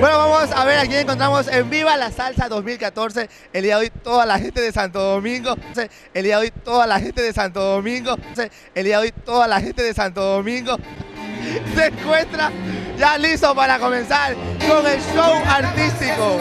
Bueno, vamos a ver a quién encontramos en Viva la Salsa 2014. El día de hoy toda la gente de Santo Domingo. El día de hoy toda la gente de Santo Domingo. El día de hoy toda la gente de Santo Domingo se encuentra ya listo para comenzar con el show artístico.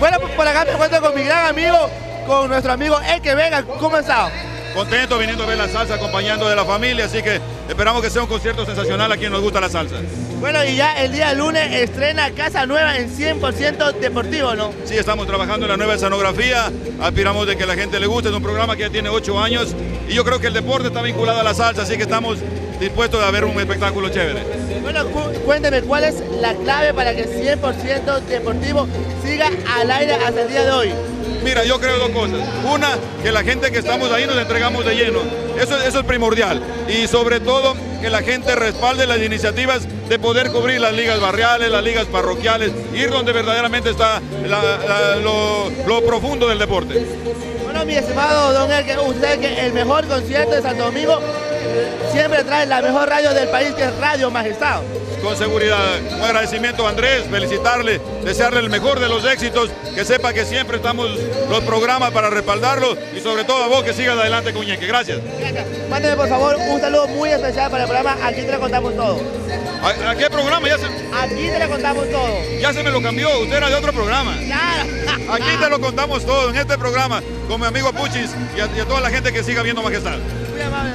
Bueno, pues por acá me encuentro con mi gran amigo, con nuestro amigo Eke Vega. ¿Cómo está? Contento viniendo a ver la salsa, acompañando de la familia, así que esperamos que sea un concierto sensacional a quien nos gusta la salsa. Bueno, y ya el día lunes estrena Casa Nueva en 100% deportivo, ¿no? Sí, estamos trabajando en la nueva escenografía, aspiramos de que la gente le guste, es un programa que ya tiene ocho años y yo creo que el deporte está vinculado a la salsa, así que estamos dispuestos a ver un espectáculo chévere. Bueno, cuénteme, ¿cuál es la clave para que 100% deportivo siga al aire hasta el día de hoy? Mira, yo creo dos cosas. Una, que la gente que estamos ahí nos entregamos de lleno. Eso, es primordial. Y sobre todo, que la gente respalde las iniciativas de poder cubrir las ligas barriales, las ligas parroquiales, ir donde verdaderamente está lo, profundo del deporte. Bueno, mi estimado Don Elke, usted que el mejor concierto de Santo Domingo siempre trae la mejor radio del país, que es Radio Majestad. Con seguridad. Un agradecimiento a Andrés, felicitarle, desearle el mejor de los éxitos, que sepa que siempre estamos los programas para respaldarlo y sobre todo a vos que sigas adelante con Gracias. Gracias. Mándeme por favor un saludo muy especial para el programa Aquí te lo contamos todo. ¿A, qué programa? Ya se... Aquí te lo contamos todo. Ya se me lo cambió, usted era de otro programa. Claro. Aquí te lo contamos todo en este programa con mi amigo Puchis y a, toda la gente que siga viendo Majestad. Muy amable,